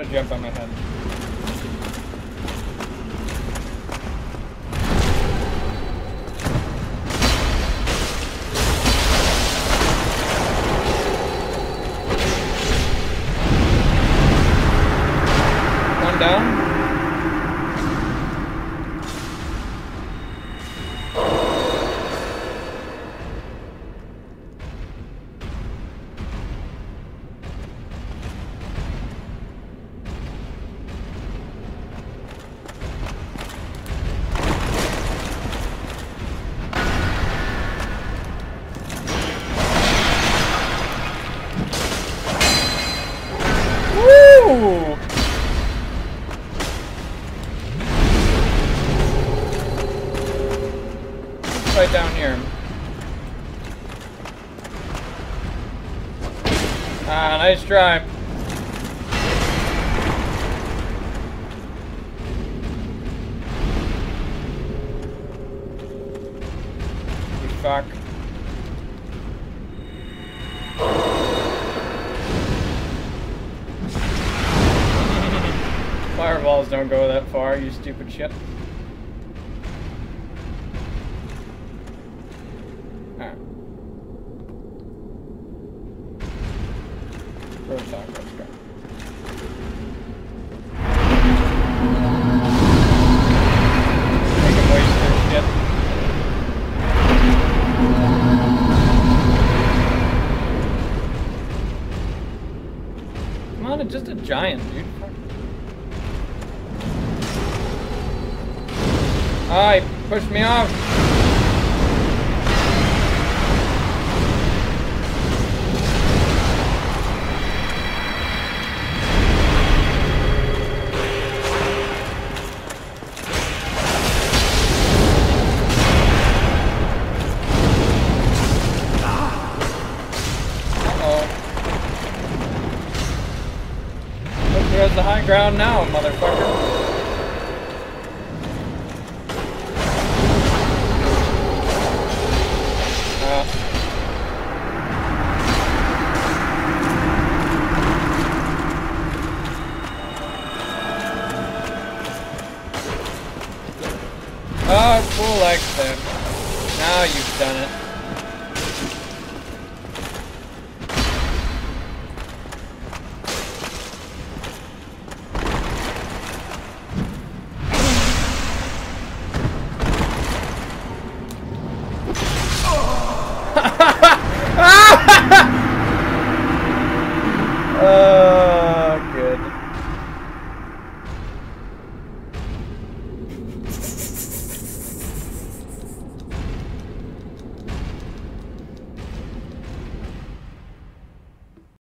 To jump on my head. One down. Woo! Right down here. Ah, nice try. Fuck. Fireballs don't go that far, you stupid shit. Alright. Let's go. Come on, it's just a giant, dude. He pushed me off. Has the high ground now, motherfucker. Oh, full X then. Now you've done it.